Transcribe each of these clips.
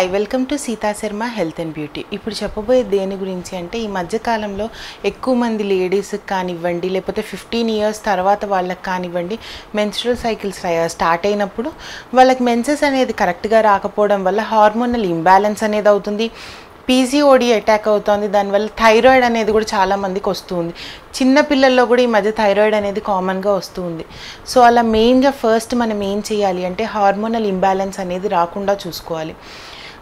Hi welcome to Sita Sharma health and beauty ఇప్పుడు చెప్పబోయే దేని గురించి అంటే ఈ మధ్యకాలంలో ఎక్కువ మంది లేడీస్కి కానివ్వండి లేకపోతే ఫిఫ్టీన్ ఇయర్స్ తర్వాత వాళ్ళకి కానివ్వండి మెన్స్ట్రల్ సైకిల్స్ స్టార్ట్ అయినప్పుడు వాళ్ళకి మెన్సెస్ అనేది కరెక్ట్గా రాకపోవడం వల్ల హార్మోనల్ ఇంబ్యాలెన్స్ అనేది అవుతుంది. పీజీఓడి అటాక్ అవుతుంది. దానివల్ల థైరాయిడ్ అనేది కూడా చాలా మందికి వస్తుంది. చిన్న పిల్లల్లో కూడా ఈ మధ్య థైరాయిడ్ అనేది కామన్గా వస్తుంది. సో అలా మెయిన్గా ఫస్ట్ మనం ఏం చేయాలి అంటే హార్మోనల్ ఇంబ్యాలెన్స్ అనేది రాకుండా చూసుకోవాలి.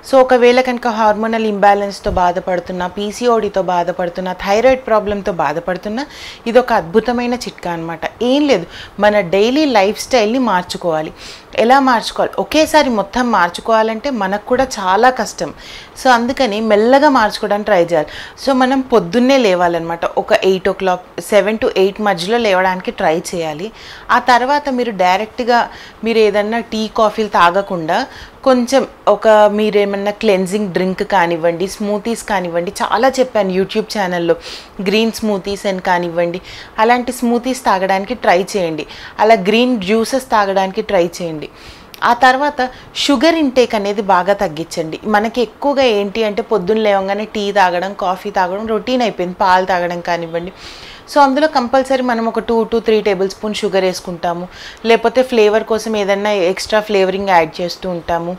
సో ఒకవేళ కనుక హార్మోనల్ ఇంబ్యాలెన్స్తో బాధపడుతున్నా పీసీఓడితో బాధపడుతున్నా థైరాయిడ్ ప్రాబ్లంతో బాధపడుతున్నా ఇది ఒక అద్భుతమైన చిట్కా అనమాట ఏం లేదు మన డైలీ లైఫ్ స్టైల్ని మార్చుకోవాలి. ఎలా మార్చుకోవాలి? ఒకేసారి మొత్తం మార్చుకోవాలంటే మనకు కూడా చాలా కష్టం. సో అందుకని మెల్లగా మార్చుకోవడానికి ట్రై చేయాలి. సో మనం పొద్దున్నే లేవాలన్నమాట. ఒక eight o'clock seven to eight మధ్యలో లేవడానికి ట్రై చేయాలి. ఆ తర్వాత మీరు డైరెక్ట్గా మీరు ఏదన్నా టీ కాఫీలు తాగకుండా కొంచెం ఒక మీరేమన్నా క్లెన్జింగ్ డ్రింక్ కానివ్వండి స్మూతీస్ కానివ్వండి చాలా చెప్పాను యూట్యూబ్ ఛానల్లో గ్రీన్ స్మూతీస్ అని కానివ్వండి అలాంటి స్మూతీస్ తాగడానికి ట్రై చేయండి. అలా గ్రీన్ జ్యూసెస్ తాగడానికి ట్రై చేయండి. ఆ తర్వాత షుగర్ ఇంటేక్ అనేది బాగా తగ్గించండి. మనకి ఎక్కువగా ఏంటి అంటే పొద్దున్న లేవగానే టీ తాగడం కాఫీ తాగడం రొటీన్ అయిపోయింది. పాలు తాగడం కానివ్వండి. సో అందులో కంపల్సరీ మనం ఒక two to three tablespoon sugar వేసుకుంటాము. లేకపోతే ఫ్లేవర్ కోసం ఏదన్నా ఎక్స్ట్రా ఫ్లేవరింగ్ యాడ్ చేస్తూ ఉంటాము.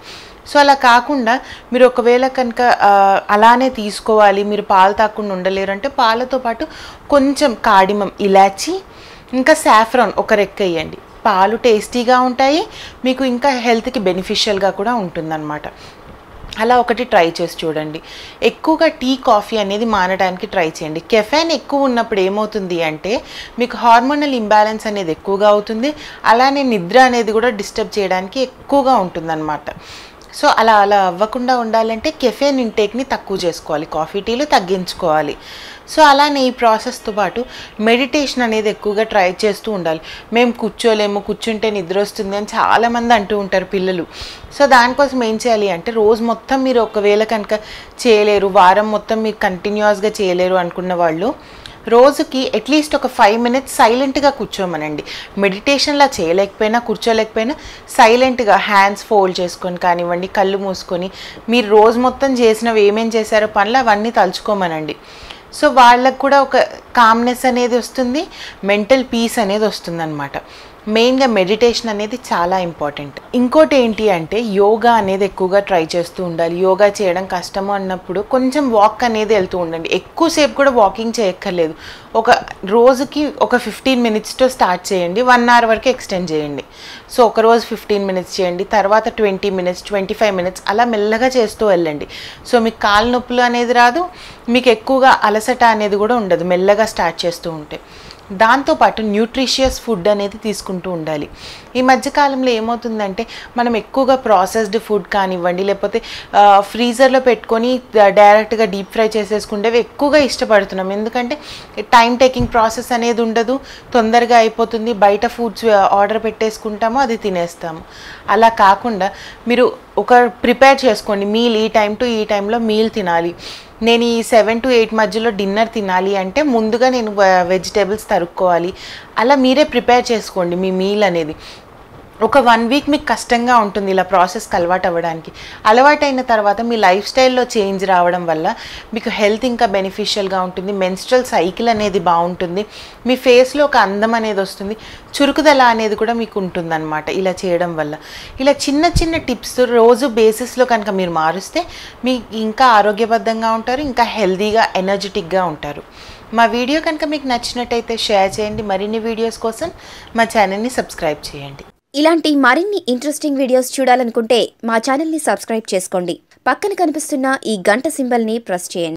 సో అలా కాకుండా మీరు ఒకవేళ కనుక అలానే తీసుకోవాలి మీరు పాలు తాకుండా ఉండలేరు అంటే పాలతో పాటు కొంచెం కాడిమం ఇలాచి ఇంకా సాఫ్రాన్ ఒక రెక్క వేయండి. పాలు టేస్టీగా ఉంటాయి మీకు ఇంకా హెల్త్కి బెనిఫిషియల్గా కూడా ఉంటుందన్నమాట. అలా ఒకటి ట్రై చేసి చూడండి. ఎక్కువగా టీ కాఫీ అనేది మానడానికి ట్రై చేయండి. కెఫెన్ ఎక్కువ ఉన్నప్పుడు ఏమవుతుంది అంటే మీకు హార్మోనల్ ఇంబ్యాలెన్స్ అనేది ఎక్కువగా అవుతుంది. అలానే నిద్ర అనేది కూడా డిస్టర్బ్ చేయడానికి ఎక్కువగా ఉంటుందన్నమాట. సో అలా అలా అవ్వకుండా ఉండాలంటే కెఫెన్ ఇంటేక్ని తక్కువ చేసుకోవాలి. కాఫీ టీలు తగ్గించుకోవాలి. సో అలానే ఈ ప్రాసెస్తో పాటు మెడిటేషన్ అనేది ఎక్కువగా ట్రై చేస్తూ ఉండాలి. మేము కూర్చోలేము కూర్చుంటే నిద్ర వస్తుంది అని చాలామంది అంటూ ఉంటారు పిల్లలు. సో దానికోసం ఏం చేయాలి అంటే రోజు మొత్తం మీరు ఒకవేళ కనుక చేయలేరు వారం మొత్తం మీరు కంటిన్యూస్గా చేయలేరు అనుకున్న వాళ్ళు రోజుకి అట్లీస్ట్ ఒక ఫైవ్ మినిట్స్ సైలెంట్గా కూర్చోమనండి. మెడిటేషన్లా చేయలేకపోయినా కూర్చోలేకపోయినా సైలెంట్గా హ్యాండ్స్ ఫోల్డ్ చేసుకొని కానివ్వండి కళ్ళు మూసుకొని మీరు రోజు మొత్తం చేసినవి ఏమేం చేశారో పనులు అవన్నీ తలుచుకోమనండి. సో వాళ్ళకు కూడా ఒక కామ్నెస్ అనేది వస్తుంది మెంటల్ పీస్ అనేది వస్తుంది అనమాట మెయిన్గా మెడిటేషన్ అనేది చాలా ఇంపార్టెంట్ ఇంకోటి ఏంటి అంటే యోగా అనేది ఎక్కువగా ట్రై చేస్తూ ఉండాలి. యోగా చేయడం కష్టము అన్నప్పుడు కొంచెం వాక్ అనేది వెళ్తూ ఉండండి. ఎక్కువసేపు కూడా వాకింగ్ చేయక్కర్లేదు. ఒక రోజుకి ఒక ఫిఫ్టీన్ మినిట్స్తో స్టార్ట్ చేయండి వన్ అవర్ వరకు ఎక్స్టెండ్ చేయండి. సో ఒక రోజు ఫిఫ్టీన్ మినిట్స్ చేయండి తర్వాత twenty minutes twenty five minutes అలా మెల్లగా చేస్తూ వెళ్ళండి. సో మీకు కాలు నొప్పులు అనేది రాదు మీకు ఎక్కువగా అలసట అనేది కూడా ఉండదు. మెల్లగా స్టార్ట్ చేస్తూ ఉంటే. దాంతోపాటు న్యూట్రిషియస్ ఫుడ్ అనేది తీసుకుంటూ ఉండాలి. ఈ మధ్యకాలంలో ఏమవుతుందంటే మనం ఎక్కువగా ప్రాసెస్డ్ ఫుడ్ కానివ్వండి లేకపోతే ఫ్రీజర్లో పెట్టుకొని డైరెక్ట్గా డీప్ ఫ్రై చేసేసుకుంటే ఎక్కువగా ఇష్టపడుతున్నాం. ఎందుకంటే టైం టేకింగ్ ప్రాసెస్ అనేది ఉండదు. తొందరగా అయిపోతుంది. బయట ఫుడ్స్ ఆర్డర్ పెట్టేసుకుంటాము అది తినేస్తాము. అలా కాకుండా మీరు ఒక ప్రిపేర్ చేసుకోండి. మీల్ ఈ టైం టు ఈ టైంలో మీల్ తినాలి. నేను ఈ సెవెన్ టు ఎయిట్ మధ్యలో డిన్నర్ తినాలి అంటే ముందుగా నేను వెజిటేబుల్స్ తరుక్కోవాలి. అలా మీరే ప్రిపేర్ చేసుకోండి మీ మీల్ అనేది. ఒక వన్ వీక్ మీకు కష్టంగా ఉంటుంది ఇలా ప్రాసెస్కి అలవాటు అవ్వడానికి. అలవాటైన తర్వాత మీ లైఫ్ స్టైల్లో చేంజ్ రావడం వల్ల మీకు హెల్త్ ఇంకా బెనిఫిషియల్గా ఉంటుంది. మెన్స్ట్రల్ సైకిల్ అనేది బాగుంటుంది. మీ ఫేస్లో ఒక అందం అనేది వస్తుంది. చురుకుదల అనేది కూడా మీకు ఉంటుందన్నమాట ఇలా చేయడం వల్ల. ఇలా చిన్న చిన్న టిప్స్ రోజు బేసిస్లో కనుక మీరు మారుస్తే మీకు ఇంకా ఆరోగ్యబద్ధంగా ఉంటారు ఇంకా హెల్తీగా ఎనర్జెటిక్గా ఉంటారు. మా వీడియో కనుక మీకు నచ్చినట్టయితే షేర్ చేయండి. మరిన్ని వీడియోస్ కోసం మా ఛానల్ని సబ్స్క్రైబ్ చేయండి. ఇలాంటి మరిన్ని ఇంట్రెస్టింగ్ వీడియోస్ చూడాలనుకుంటే మా ఛానల్ని సబ్స్క్రైబ్ చేసుకోండి. పక్కన కనిపిస్తున్న ఈ గంట సింబల్ని ప్రెస్ చేయండి.